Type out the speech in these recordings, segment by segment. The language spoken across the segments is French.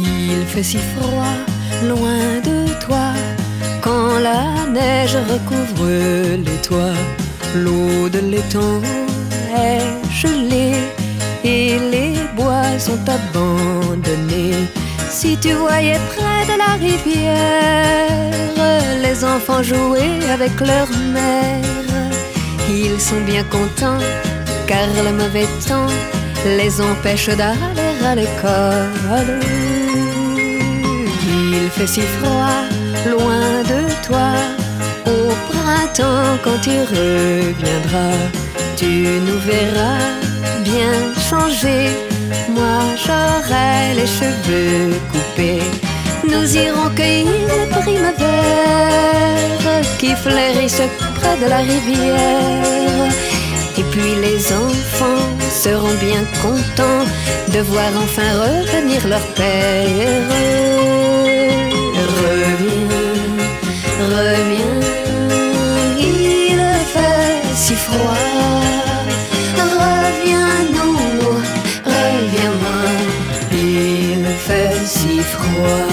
Il fait si froid, loin de toi, quand la neige recouvre les toits. L'eau de l'étang est gelée et les bois sont abandonnés. Si tu voyais près de la rivière les enfants jouer avec leur mère, ils sont bien contents car le mauvais temps les empêche d'aller à l'école. Il fait si froid, loin de toi. Au printemps, quand tu reviendras, tu nous verras bien changer. Moi, j'aurai les cheveux coupés. Nous irons cueillir la primavère qui fleurissent près de la rivière. Et puis les enfants seront bien contents de voir enfin revenir leur père. Reviens, reviens, il fait si froid. Reviens-nous, reviens-moi, il fait si froid.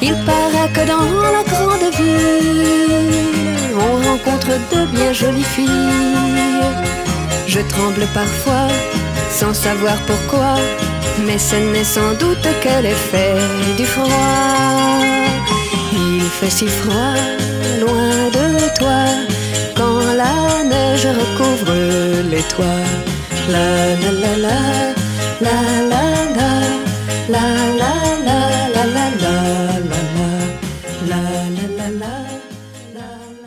Il paraît que dans la grande ville, on rencontre de bien jolies filles. Je tremble parfois, sans savoir pourquoi, mais ce n'est sans doute que l'effet du froid. Il fait si froid, loin de toi, quand la neige recouvre les toits. La la la la, la la la, la la la la la la la la la la la la la